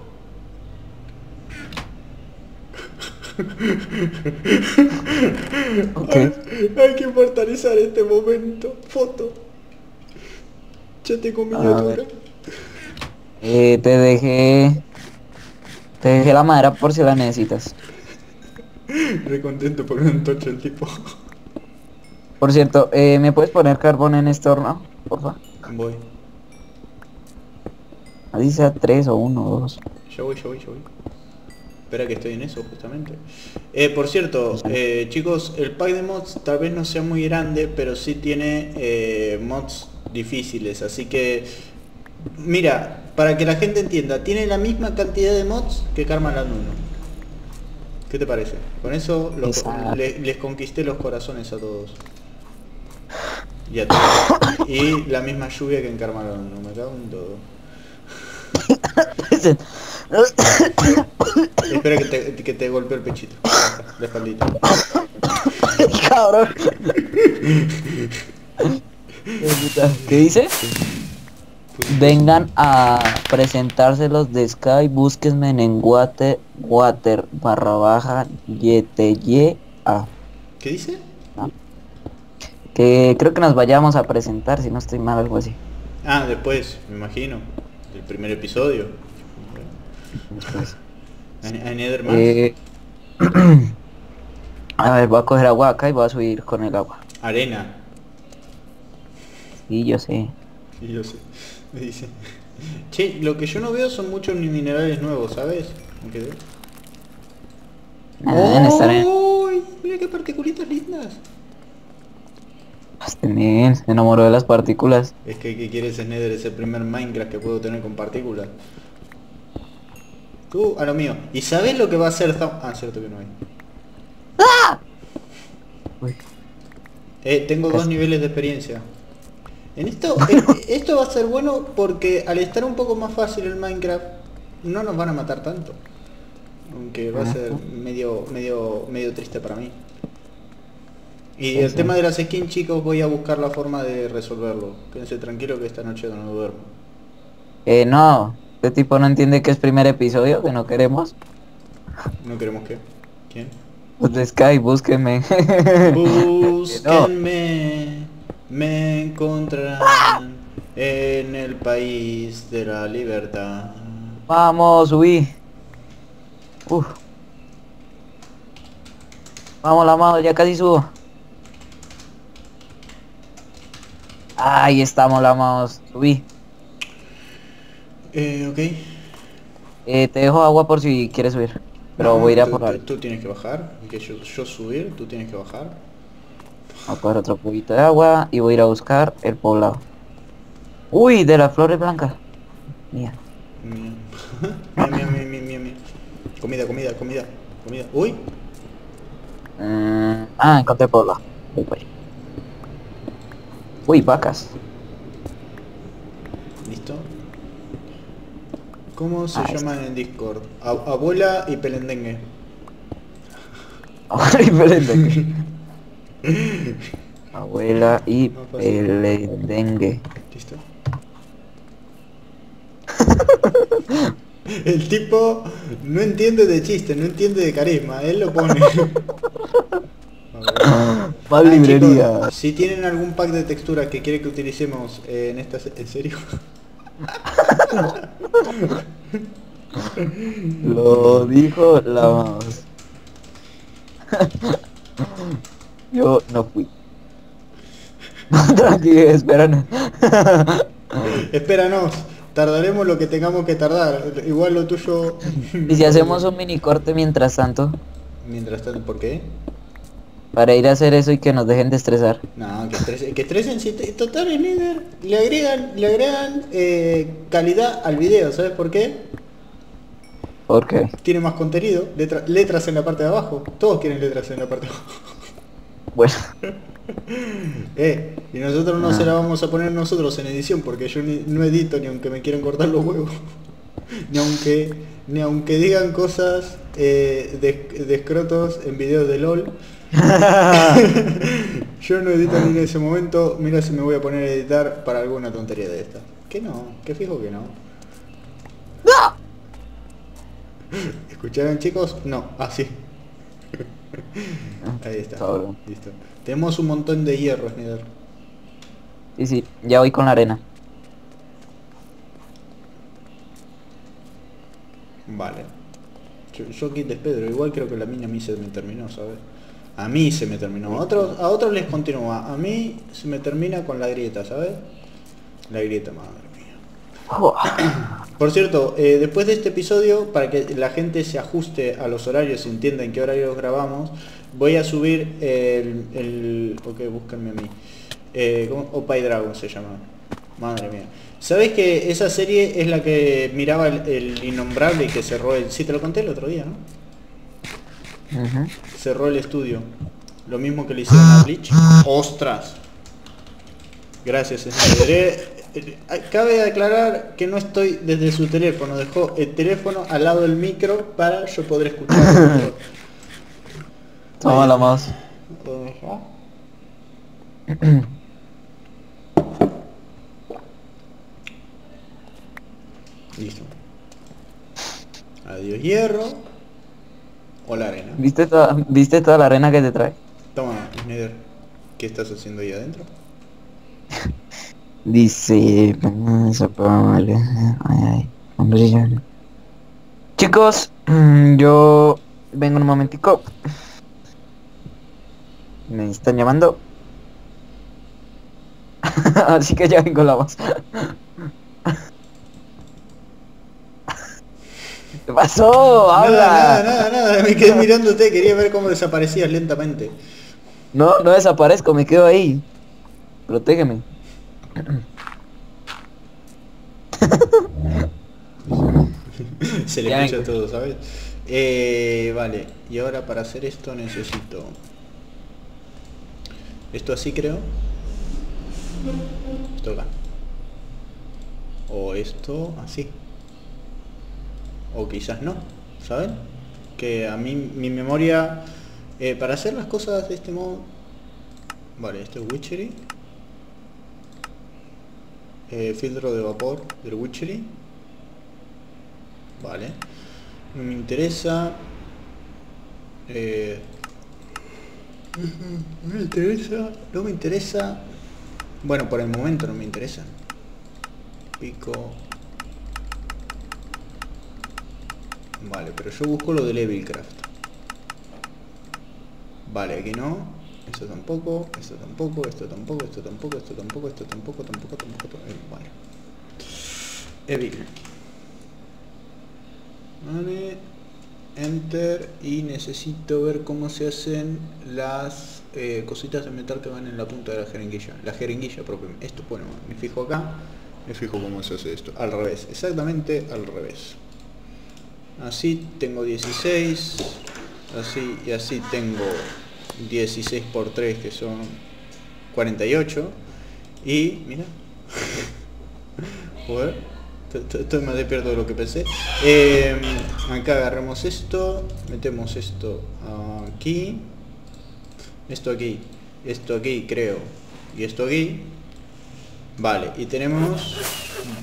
(laughs) Ok. Hay que inmortalizar este momento. Foto. Ya tengo miniatura. Eh, te dejé... Te dejé la madera por si la necesitas. (laughs) Re contento por un antorcha el tipo. Por cierto, eh, ¿me puedes poner carbón en este horno? Porfa. Voy. Así sea tres o uno o dos. Ya voy, ya voy, ya voy. Espera que estoy en eso justamente. Eh, por cierto, eh, chicos, el pack de mods tal vez no sea muy grande, pero sí tiene eh, mods difíciles. Así que, mira, para que la gente entienda, tiene la misma cantidad de mods que Karma Land 1. ¿Qué te parece? Con eso los- Exacto. le- les conquisté los corazones a todos. Y a todos. Y la misma lluvia que en Karma Land 1. Me cago en todo. (laughs) (laughs) Espera que te, que te golpee el pechito. La espaldita. (laughs) Cabrón. ¿Qué dice? Vengan a presentarse los de Sky, búsquenme en water, water barra baja yeteye a ¿Qué dice? que creo que nos vayamos a presentar si no estoy mal algo así. Ah, después, me imagino. Del primer episodio. A, a Netherman. Eh, (clears throat) A ver, voy a coger agua acá y voy a subir con el agua. Arena. Sí, yo sé. Sí, yo sé. Me dice. Che, lo que yo no veo son muchos minerales nuevos, ¿sabes? Aunque. Ah, ¡Uy! Mira qué particulitas lindas. También se enamoró de las partículas. Es que ¿qué quieres Nether? Es el primer Minecraft que puedo tener con partículas. Tú, a lo mío. ¿Y sabes lo que va a hacer Thumb? Ah, cierto que no hay. Uy. Eh, tengo dos niveles de experiencia. En esto, (laughs) eh, esto va a ser bueno porque al estar un poco más fácil el Minecraft, no nos van a matar tanto. Aunque va a ser medio, medio, medio triste para mí. Y el tema de las skins, chicos, voy a buscar la forma de resolverlo. Quédense tranquilo que esta noche no duermo. Eh, no. Este tipo no entiende que es primer episodio, que no queremos. No queremos que. ¿Quién? Pues de Sky, búsquenme. Búsquenme, (laughs) me encontrarán en el país de la libertad. Vamos, subí. Uf. Vamos, la mano, ya casi subo. Ahí estamos, la mouse. Subí. Eh, ok. Eh, te dejo agua por si quieres subir. Pero No, voy a ir a por tú, tienes que bajar, que yo, yo subir, tú tienes que bajar. Voy a coger otro cubito de agua y voy a ir a buscar el poblado. Uy, de las flores blancas. Mía. Mira, mira, mira, mira, mira, mira. Comida, comida, comida, comida. Uy, Mm, ah, encontré poblado. Ahí. Uy, vacas. listo. ¿Cómo se Ah, llaman en Discord? A- abuela y pelendengue. (laughs) (laughs) Abuela y No pasa nada. pelendengue. ¿Listo? (laughs) El tipo no entiende de chiste, no entiende de carisma, él lo pone. Más Ah, librería. chicos, si tienen algún pack de texturas que quiere que utilicemos eh, en esta... ¿En serio? Lo dijo la mouse. Yo no fui. Tranquilo, espera. Espéranos, tardaremos lo que tengamos que tardar. Igual lo tuyo... Y si hacemos un mini corte mientras tanto, Mientras tanto, ¿por qué? Para ir a hacer eso y que nos dejen de estresar. No, que estresen, que estresen si te- total en Nether le agregan, le agregan eh, calidad al video, ¿sabes por qué? ¿Por qué? Tiene más contenido, letra- letras en la parte de abajo. Todos quieren letras en la parte de abajo. Bueno, (laughs) Eh, y nosotros no Ah. se la vamos a poner nosotros en edición porque yo ni- no edito ni aunque me quieran cortar los huevos. (laughs) ni aunque ni aunque digan cosas eh, de, de escrotos en videos de LOL. (laughs) yo no edito ni en ese momento. Mira si me voy a poner a editar para alguna tontería de esta. Que no, que fijo que no. (laughs) ¿Escucharon chicos? No, así. Ahí está. Cabrón. Listo. Tenemos un montón de hierro, Snyder. sí, sí, ya voy con la arena. Vale. Yo, yo aquí te Pedro, igual creo que la mina a mí se me terminó, ¿sabes? A mí se me terminó. A otros, a otros les continúa. A mí se me termina con la grieta, ¿sabes? La grieta, madre mía. Por cierto, eh, después de este episodio, para que la gente se ajuste a los horarios y entienda en qué horarios grabamos, voy a subir el... el ok, búsquenme a mí. Eh, ¿cómo? Opie Dragon se llama. Madre mía. ¿Sabes que esa serie es la que miraba el, el innombrable y que cerró el... Sí, te lo conté el otro día, ¿no? Cerró el estudio. Lo mismo que le hicieron a Bleach. ¡Ostras! Gracias, Snyder. Eh, eh, Cabe aclarar que no estoy desde su teléfono. Dejó el teléfono al lado del micro para yo poder escuchar. Toma la mouse. Listo. Adiós hierro. O la arena. ¿Viste toda, ¿Viste toda la arena que te trae? Toma, Snyder. ¿Qué estás haciendo ahí adentro? (laughs) Dice... "Vamos a ponerle- ay, ay, hombre, ya". Chicos, mm, yo vengo en un momentico. Me están llamando. (laughs) Así que ya vengo la voz. ¿Qué pasó? ¡Habla! nada, nada, nada, me quedé (laughs) mirándote, quería ver cómo desaparecías lentamente. No, no desaparezco, me quedo ahí. Protégeme. (laughs) Se le Ya escucha todo, ¿sabes? Eh, vale, y ahora para hacer esto necesito... Esto así creo. Esto acá. O esto así. O quizás no, ¿saben? Que a mí mi memoria... eh, para hacer las cosas de este modo... Vale, esto es Witchery. Eh, filtro de vapor del Witchery. Vale. No me interesa. Eh, (laughs) no me interesa. No me interesa. Bueno, por el momento no me interesa. Pico. Vale, pero yo busco lo del Evilcraft. Vale, aquí no. Esto tampoco, esto tampoco, esto tampoco, esto tampoco, esto tampoco, esto tampoco, tampoco, tampoco, tampoco. eh, Vale. Evil. Vale. Enter y necesito ver cómo se hacen las eh, cositas de metal que van en la punta de la jeringuilla. La jeringuilla propiamente. Esto, bueno, me fijo acá. Me fijo cómo se hace esto. Al revés, exactamente al revés. Así tengo 16. Así y así tengo 16 por 3 que son 48. Y mira. (laughs) Joder. Estoy más despierto de lo que pensé. Eh, acá agarramos esto. Metemos esto aquí. Esto aquí. Esto aquí creo. Y esto aquí. Vale, y tenemos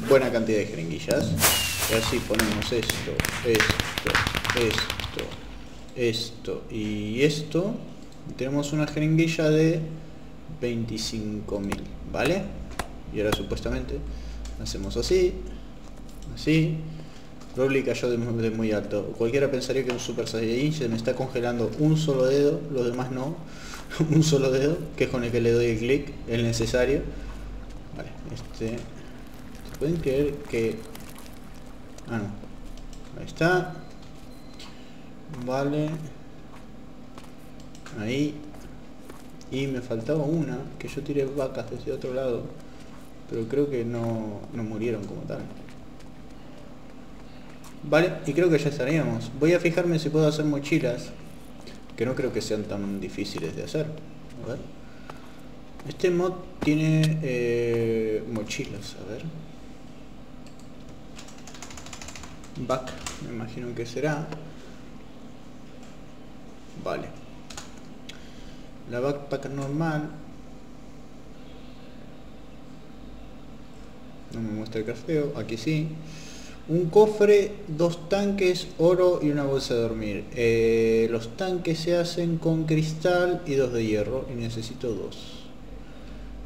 buena cantidad de jeringuillas. Y así ponemos esto, esto, esto, esto y esto. Y tenemos una jeringuilla de 25.000, ¿vale? Y ahora supuestamente hacemos así, así. Broly cayó de, mu- de muy alto. Cualquiera pensaría que un Super Saiyajin se me está congelando un solo dedo, los demás no. (laughs) un solo dedo, que es con el que le doy el clic, el necesario. Vale, este... ¿Se pueden creer que... Ah, no. Ahí está. Vale. Ahí. Y me faltaba una, que yo tiré vacas desde otro lado. Pero creo que no, no murieron como tal. Vale, y creo que ya estaríamos. Voy a fijarme si puedo hacer mochilas. Que no creo que sean tan difíciles de hacer. A ver. Este mod tiene eh, mochilas, a ver. Back, me imagino que será. Vale. La backpack normal. No me muestra el crafteo, aquí sí. Un cofre, dos tanques, oro y una bolsa de dormir. Eh, los tanques se hacen con cristal y dos de hierro y necesito dos.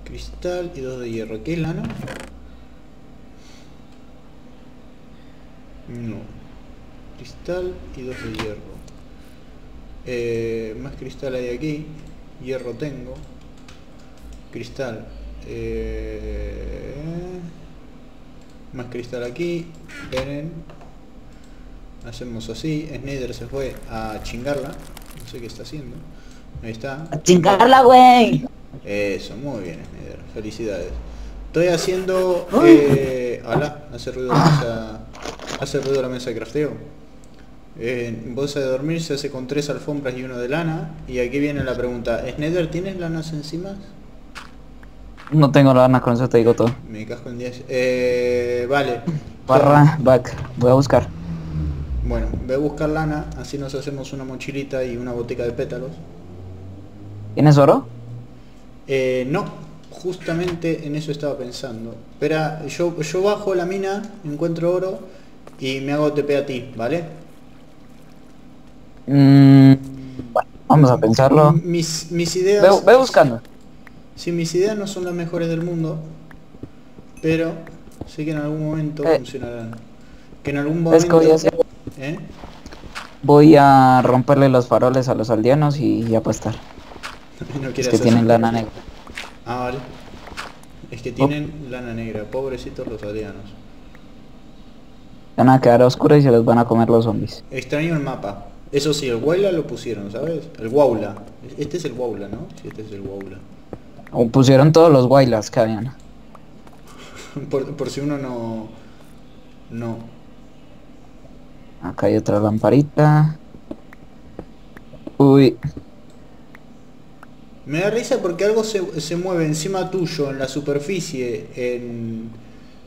Cristal y dos de hierro. ¿Qué lana? No. Cristal y dos de hierro. Eh, más cristal hay aquí. Hierro tengo. Cristal. Eh, más cristal aquí. Ven. Hacemos así. Snyder se fue a chingarla. No sé qué está haciendo. Ahí está. ¡A chingarla, güey! Eso, muy bien, Snyder. Felicidades. Estoy haciendo... Eh, ala, hace ruido. Hace ruido la mesa de crafteo. Eh, bolsa de dormir se hace con tres alfombras y uno de lana. Y aquí viene la pregunta. Snyder, ¿tienes lanas encima? No tengo lana, con eso te digo todo. Me casco en 10. Eh, vale. Barra, back. Voy a buscar. Bueno, voy a buscar lana, así nos hacemos una mochilita y una botica de pétalos. ¿Tienes oro? Eh, no, justamente en eso estaba pensando. Espera, yo, yo bajo la mina, encuentro oro y me hago TP a ti, ¿vale? Mm, bueno, vamos a pensarlo. Mis, mis ideas... Ve, ve buscando. Sí, mis ideas no son las mejores del mundo, pero sé que en algún momento Eh. funcionarán. Que en algún ¿Sabes qué momento... voy a hacer? ¿Eh? Voy a romperle los faroles a los aldeanos y, y apostar. (laughs) No Es que tienen lana negra. Ah, vale. Es que tienen lana negra, pobrecitos los aldeanos. Van a quedar oscuras y se los van a comer los zombies. Extraño el mapa. Eso sí, el Waula lo pusieron, ¿sabes? El Waula. Este es el Waula, ¿no? Sí, este es el Waula. O pusieron todos los wailas que habían. (laughs) Por, por si uno no... No. Acá hay otra lamparita. Uy, Me da risa porque algo se, se mueve encima tuyo en la superficie en,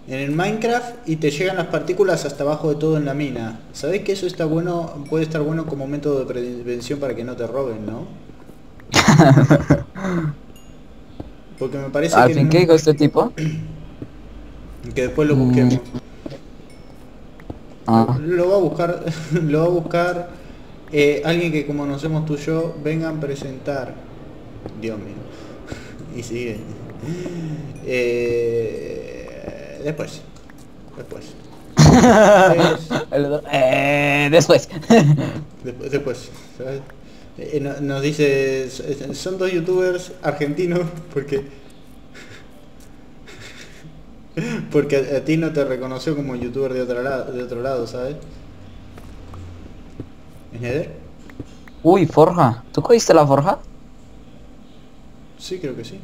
en el Minecraft y te llegan las partículas hasta abajo de todo en la mina. ¿Sabés que eso está bueno, puede estar bueno como método de prevención para que no te roben, no? (laughs) Porque me parece al que, fin, ¿qué dijo este tipo? (clears throat) que después lo Mm. busquemos. Ah, Lo va a buscar, (laughs) lo va a buscar eh, alguien que como conocemos tú y yo, vengan a presentar. Dios mío. (laughs) Y sigue. Eh, después. Después. (laughs) el- eh, después. (laughs) Después. después. Eh, no- nos dice, son dos youtubers argentinos porque (laughs) porque a, a ti no te reconoció como youtuber de otro lado, de otro lado, ¿sabes? ¿Es Nether? Uy, forja. ¿Tú cogiste la forja? Sí, creo que sí.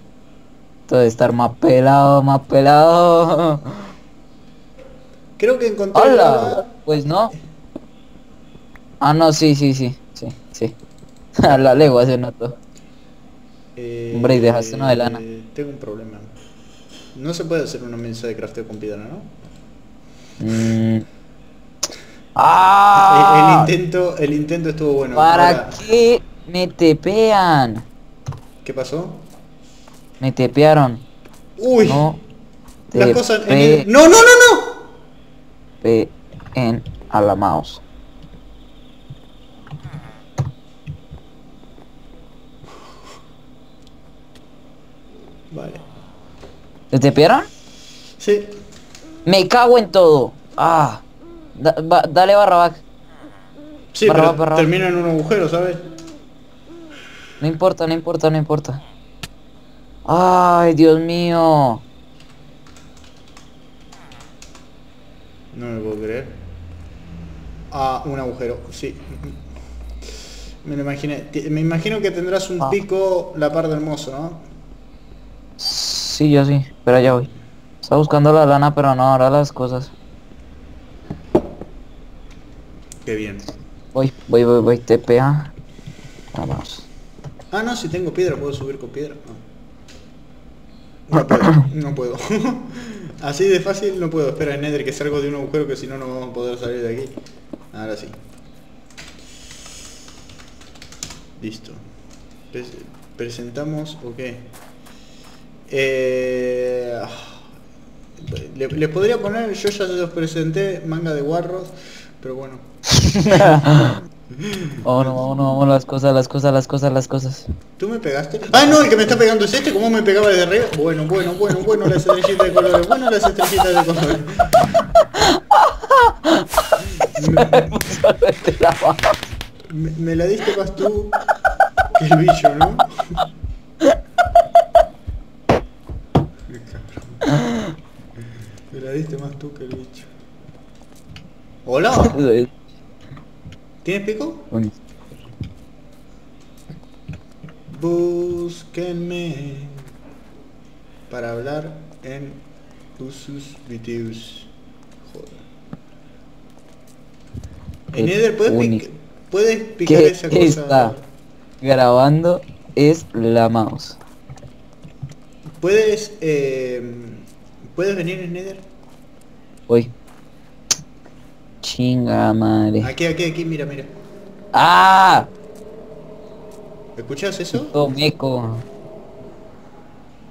Todo debe estar más pelado, más pelado. Creo que encontré ¡Hola! la- Pues no. Ah, no, sí, sí, sí, sí, sí. (laughs) A la legua se notó. Eh, Hombre, y dejaste uno de lana. Tengo un problema. No se puede hacer una mesa de crafteo con piedra, ¿no? Mm. El, el ¡Ah! intento, el intento estuvo bueno. ¿Para Ahora, qué me tepean? ¿Qué pasó? Me tepearon. Uy, No. las cosas en el- No, no, no, no. en a la mouse. Vale. ¿Te tepearon? Sí. Me cago en todo. Ah. Da- va- dale barraback. Sí, Barra, pero barra. termina en un agujero, ¿sabes? No importa, no importa, no importa. Ay, Dios mío. No me puedo creer. Ah, un agujero, sí. Me lo imaginé. Me imagino que tendrás un Ah. pico la par del mozo, ¿no? Sí, yo sí, pero ya voy. Está buscando la lana, pero no ahora las cosas. Qué bien. Voy, voy, voy, voy, TPA. Vamos. Ah, no, si tengo piedra, puedo subir con piedra. No, no (coughs) puedo. No puedo. (laughs) Así de fácil no puedo. Espera, Nether, que salgo de un agujero que si no, no vamos a poder salir de aquí. Ahora sí. Listo. Pres- presentamos, ok. Eh, ah, le, le podría poner, yo ya se los presenté, manga de guarros, pero bueno. (laughs) Vámonos, vámonos, vámonos, las cosas, las cosas, las cosas, las cosas. ¿Tú me pegaste? Ah, no, el que me está pegando es este, ¿cómo me pegaba desde arriba? Bueno, bueno, bueno, bueno, las estrellitas de colores, bueno, las estrellitas de colores. Me, me la diste más tú que el bicho, ¿no? Me la diste más tú que el bicho. Hola, ¿tienes pico? Búsquenme para hablar en sus videos. Joder. En Nether puedes, pic- puedes picar ¿Qué esa cosa. está grabando es la mouse? Puedes eh, puedes venir en Nether. Voy. Chinga madre. Aquí, aquí, aquí, mira, mira. ¡Ah! ¿Escuchas eso? Todo meco.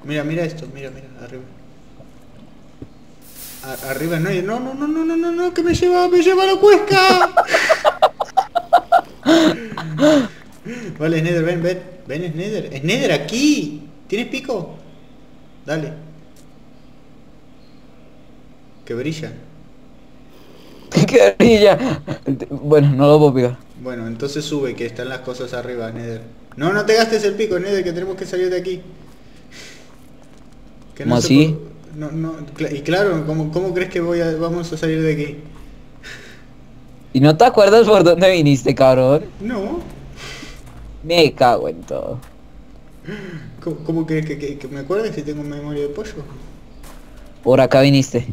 Mira, mira esto, mira, mira, arriba. A- arriba no hay. No, no, no, no, no, no, no, que me lleva, me lleva la cuesca. (laughs) vale, Nether, ven, ven. Ven. Es Nether aquí. ¿Tienes pico? Dale. Que brilla. ¡Qué brilla! Bueno, no lo puedo pegar. Bueno, entonces sube, que están las cosas arriba, Nether. No, no te gastes el pico, Nede, que tenemos que salir de aquí. Que ¿Cómo así? No, no, y claro, ¿cómo, cómo crees que voy a, vamos a salir de aquí? ¿Y no te acuerdas por dónde viniste, cabrón? No. Me cago en todo. ¿Cómo, cómo crees que, que- que me acuerdes si tengo memoria de pollo? Por acá viniste.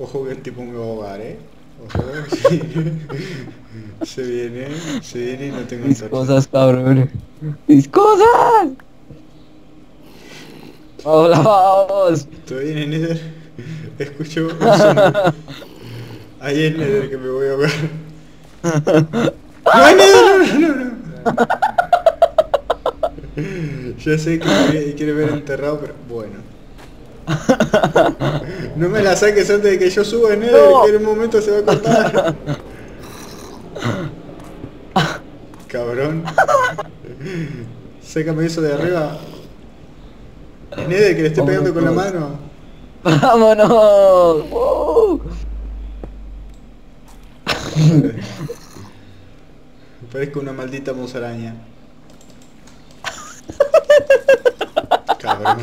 Ojo que el tipo me va a ahogar, ¿eh? Ojo. sí. (laughs) se viene, se viene y no tengo Mis cosas, cabrón. Mis cosas. Hola, vamos. ¿Todo bien, Nether? Escucho un sonido. Ahí es Nether que me voy a ahogar. (laughs) ¡No, Nether! No, no, no, no. Ya sé que quiere ver enterrado, pero bueno. No me la saques antes de que yo suba, Nether, No. que en un momento se va a cortar. Cabrón. Sácame eso de arriba. Nether, que le estoy pegando con la mano. Vámonos. Parezco una maldita musaraña. (laughs) Cabrón.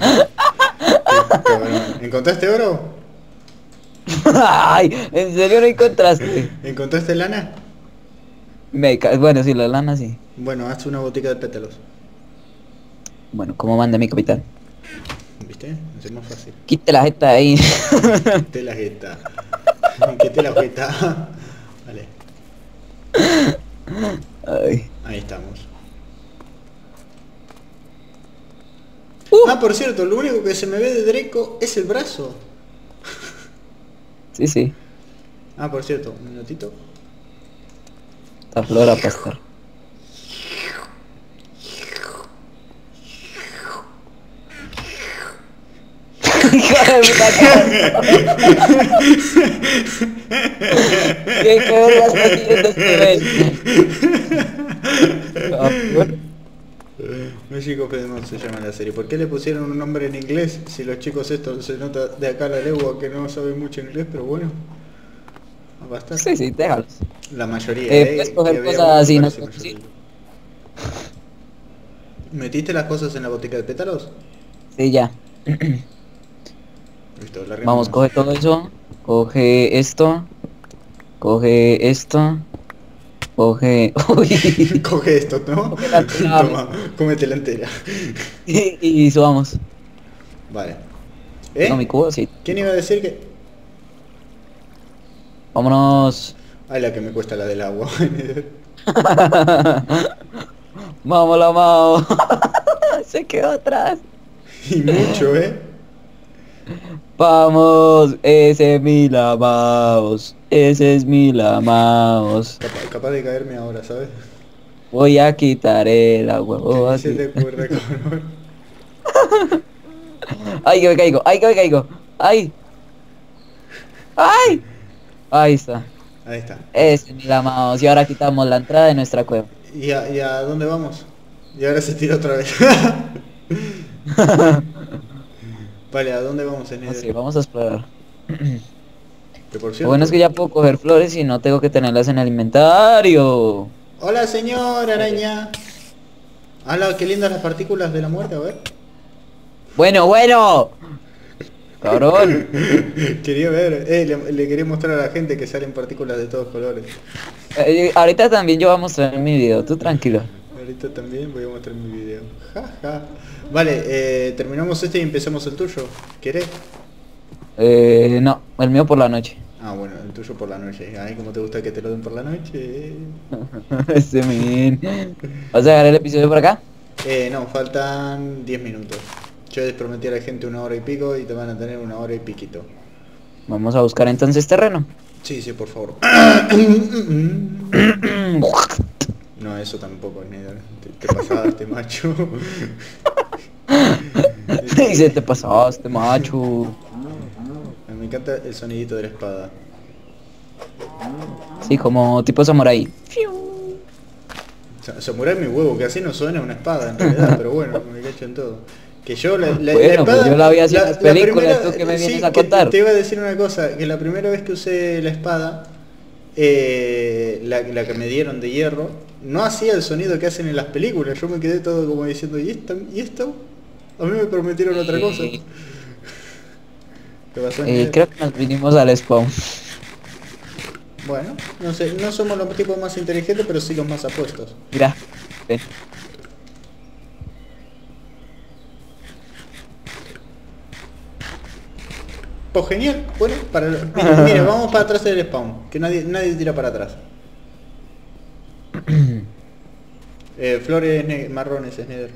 ¿Encontraste oro? (laughs) Ay, ¿en serio no encontraste? ¿Encontraste lana? Me Bueno, sí, la lana sí. Bueno, haz una botica de pétalos. Bueno, como manda mi capitán. ¿Viste? Es más fácil. Quite la jeta ahí. Te la jeta. (laughs) Que te la jeta. (laughs) Vale. Ay. Ahí estamos. Uh. Ah, por cierto, lo único que se me ve de Draco es el brazo. Sí, sí. Ah, por cierto, un minutito. Esta flor a pastar. (laughs) Hijo de puta cara. ¿Qué qué verga está haciendo este (laughs) men? Cabrón. México Pedimos se llama la serie. ¿Por qué le pusieron un nombre en inglés? Si los chicos esto se nota de acá a la legua que no saben mucho inglés, pero bueno. Bastar. Sí, sí, déjalos. La mayoría. Eh, ¿eh? puedes coger cosas así, no. ¿Metiste las cosas en la botica de pétalos? Sí, ya. (clears throat) Listo, la Vamos, coge todo eso. Coge esto. Coge esto. Coge... (laughs) Uy. Coge esto, ¿no? Coge la. (laughs) Toma, cómete la entera. (laughs) y, y subamos. Vale. ¿Eh? Mi cubo, sí. ¿Quién iba a decir que...? Vámonos. Ay, la que me cuesta la del agua. Vamos la mao. Se quedó atrás. y mucho, ¿eh? Vamos, ese es mi lamaos. Ese es mi lamaos. Capaz, capaz de caerme ahora, ¿sabes? Voy a quitar el agua. voy a ¿Qué se te ocurre? (laughs) Ay, que me caigo. Ay, que me caigo. Ay. Ay. Ahí está. Ahí está. Ese es mi lamaos. Y ahora quitamos la entrada de nuestra cueva. ¿Y a, y a dónde vamos? Y ahora se tira otra vez. (laughs) vale, ¿a dónde vamos en Así, vamos a explorar. (clears throat) Que por Lo bueno es que ya puedo coger flores y no tengo que tenerlas en el inventario. Hola, señor araña. Hola, qué lindas las partículas de la muerte, a ver. Bueno, bueno. Cabrón. (laughs) Quería ver, eh, le, le quería mostrar a la gente que salen partículas de todos colores. Eh, ahorita también yo voy a mostrar mi video, tú tranquilo. Ahorita también voy a mostrar mi video. Ja, ja. Vale, eh, terminamos este y empezamos el tuyo. ¿Querés? Eh, no, el mío por la noche. Ah, bueno, el tuyo por la noche. Ay, como te gusta que te lo den por la noche. (laughs) Este men. ¿Vas a dejar el episodio por acá? Eh, no, faltan 10 minutos. Yo les prometí a la gente una hora y pico y te van a tener una hora y piquito. Vamos a buscar entonces terreno. Sí, sí, por favor. (coughs) No, eso tampoco, Nether. Te, te pasaste, macho. (laughs) (laughs) y se te pasaste, macho. Me encanta el sonidito de la espada. Sí, como tipo samurai. Sa- Samurai mi huevo, que así no suena una espada en realidad, (laughs) pero bueno, me cacho en todo. Que yo la, la- Bueno, la pues yo la vi así en las películas, ¿tú qué me vienes a que contar? Te iba a decir una cosa, que la primera vez que usé la espada, eh, la, la que me dieron de hierro, no hacía el sonido que hacen en las películas. Yo me quedé todo como diciendo, ¿y esto? ¿Y esto? A mí me prometieron otra cosa. Eh, creo que nos vinimos al spawn. Bueno, no sé, no somos los tipos más inteligentes, pero sí los más apuestos. Mira. ven. Pues genial, bueno, para mira, mira, (laughs) vamos para atrás del spawn, que nadie, nadie tira para atrás. (clears throat) Eh, flores ne- marrones es Nether.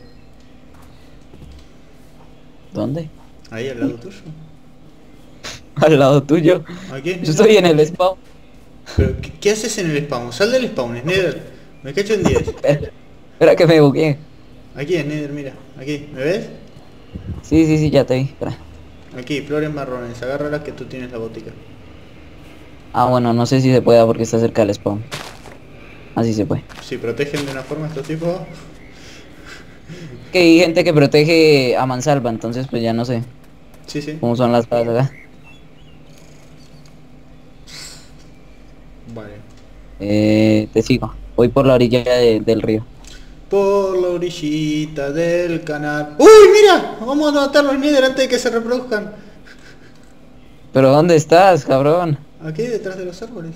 ¿Dónde? Ahí al lado tuyo. (laughs) Al lado tuyo. Aquí Yo estoy en el spawn. Pero, ¿qué, qué haces en el spawn? Sal del spawn, es Nether. Me cacho en 10. (laughs) Espera, espera que me bugué. Aquí es Nether, mira. Aquí, ¿me ves? Sí, sí, sí, ya te vi. Espera. Aquí, flores marrones, agárralas que tú tienes la botica. Ah, bueno, no sé si se pueda porque está cerca del spawn. Así se puede. Si protegen de una forma estos tipos, Que hay gente que protege a mansalva, entonces pues ya no sé sí, sí. cómo son las cosas acá. Vale. Eh, te sigo. Voy por la orilla de- del río. Por la orillita del canal. ¡Uy, mira! Vamos a matar los Nether antes de que se reproduzcan. ¿Pero dónde estás, cabrón? Aquí detrás de los árboles.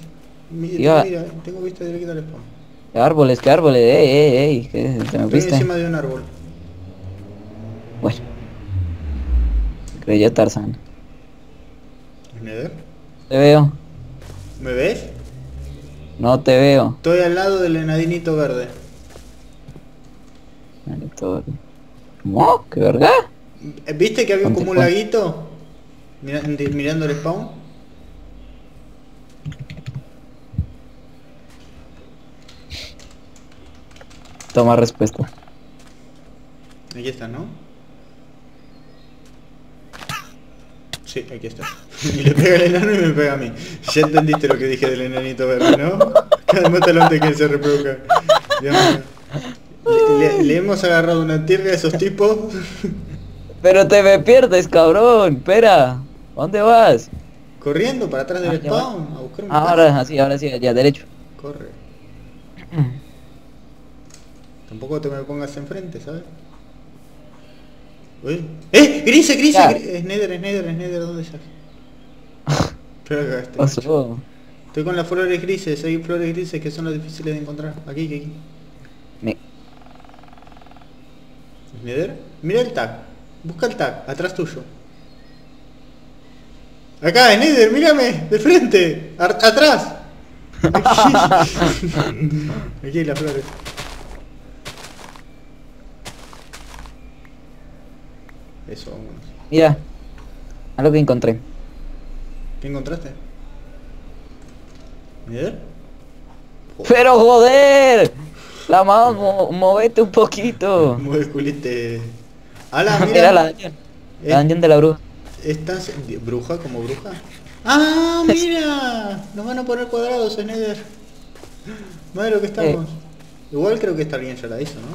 Mira, tengo vista directa al spawn. ¿Qué árboles, qué árboles? Ey, ey, ey, ¿qué? ¿Te me Estoy encima de un árbol. Bueno. Creía Tarzán. Nether. Te veo. ¿Me ves? No te veo. Estoy al lado del enadinito verde. Maldito. ¿Cómo? ¿Qué verga? Eh, ¿Viste que había ¿Dónde como un laguito? Mira- mirando el spawn. Toma respuesta. Aquí está, ¿no? Sí, aquí está. Y le pega al enano y me pega a mí. Ya entendiste lo que dije del enanito verde, ¿no? Cada mátalo antes que se reproduzca. Le, le- le hemos agarrado una tierra a esos tipos. Pero te me pierdes, cabrón. Espera. ¿Dónde vas? Corriendo para atrás del Ah, spawn a buscar un Ahora, así, ahora sí, ya derecho. Corre. (clears throat) Tampoco te me pongas enfrente, ¿sabes? Uy. ¡Eh! ¡Grise, grise! Ya. gri- Es Nether, es Nether, es Nether, ¿dónde estás? (laughs) Estoy. Pasó. Estoy con las flores grises, hay flores grises que son las difíciles de encontrar. Aquí, aquí, aquí. Me-. Mira el tag. Busca el tag, atrás tuyo. Acá, es Nether, mírame, de frente, ar- atrás. (laughs) (laughs) Aquí hay las flores. Eso, vámonos. Mira. A lo que encontré. ¿Qué encontraste? ¿Nether? Pero joder. La mouse, mo- movete un poquito. Muy culite. ¡Hala, mira! La dungeon. La Eh. dungeon de la bruja. ¿Estás bruja como bruja? ¡Ah, (laughs) mira! Nos van a poner cuadrados en Nether. Madre lo que estamos. Igual creo que esta alguien ya la hizo, ¿no?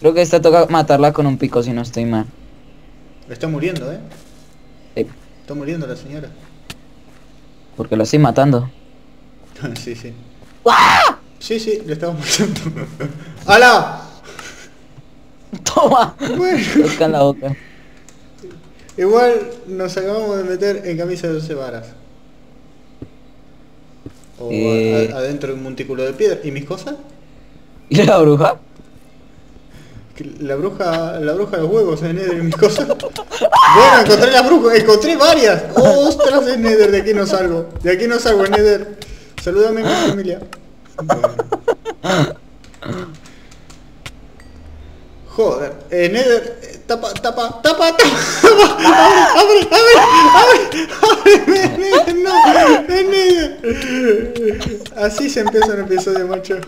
Creo que esta toca matarla con un pico si no estoy mal. Está muriendo, ¿eh? Sí, Está muriendo la señora. porque lo estoy matando. (laughs) sí, sí. Sí, sí, le estamos matando. (laughs) ¡Hala! Toma. Bueno, Toca la boca. igual nos acabamos de meter en camisa de 12 varas. O Eh. adentro de un montículo de piedra. ¿Y mis cosas? ¿Y la bruja? La bruja, la bruja de los huevos en Nether mis cosas. Bueno, encontré la bruja, encontré varias. Ostras, en Nether, de aquí no salgo. De aquí no salgo en Nether. Salúdame mi familia. Joder, Nether, tapa, tapa, tapa, tapa, abre, abre, abre, abre, abre, no, Nether. Así se empieza un episodio, macho.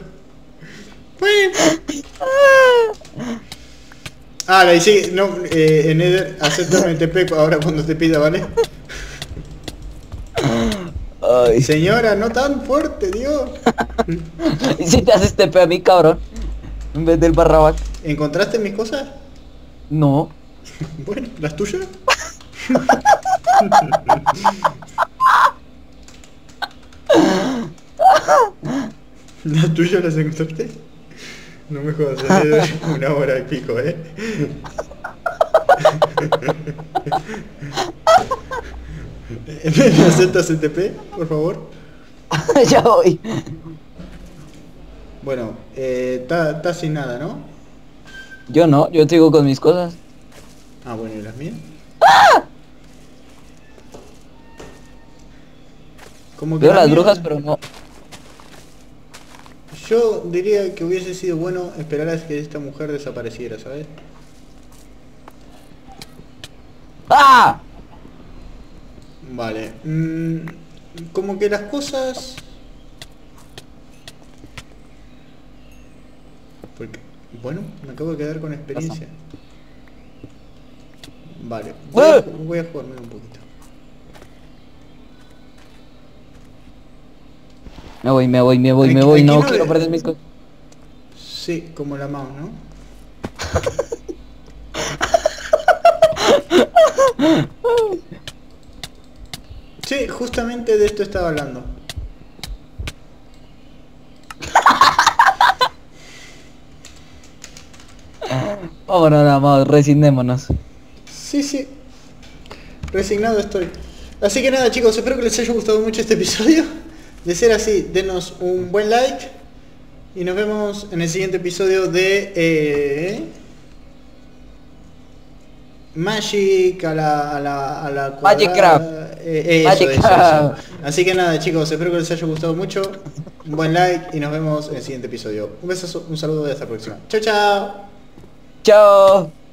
Ah, y sí, no, eh, en Nether, acéptame el TP ahora cuando te pida, ¿vale? Ay. Señora, no tan fuerte, Dios. (laughs) ¿Y si te haces TP a mí, cabrón? En vez del barrabac. ¿Encontraste mis cosas? No. (laughs) Bueno, ¿las tuyas? (laughs) ¿Las tuyas las encontraste? No me jodas, (laughs) una hora y pico, ¿eh? (laughs) ¿Me aceptas el TP, por favor? (laughs) ya voy. Bueno, está eh, sin nada, ¿no? Yo no, yo sigo con mis cosas. Ah, bueno, ¿y las mías? Como que Veo las brujas, pero no. Yo diría que hubiese sido bueno esperar a que esta mujer desapareciera, ¿sabes? ¡Ah! Vale. Mm, como que las cosas... Porque, bueno, me acabo de quedar con experiencia. Vale. Voy a, voy a jugarme un poquito. Me voy, me voy, me voy, me voy, no, quiero perder mis cosas. Sí, como la mouse, ¿no? (laughs) sí, justamente de esto estaba hablando. (laughs) Vámonos más, resignémonos. Sí, sí. Resignado estoy. Así que nada chicos, espero que les haya gustado mucho este episodio. De ser así, denos un buen like. Y nos vemos en el siguiente episodio de... Eh, Magic a la... A la, a la Magic. Eh, Magic Craft. Así que nada chicos, espero que les haya gustado mucho. Un buen like y nos vemos en el siguiente episodio. Un beso, un saludo y hasta la próxima. Chao, chao. Chao.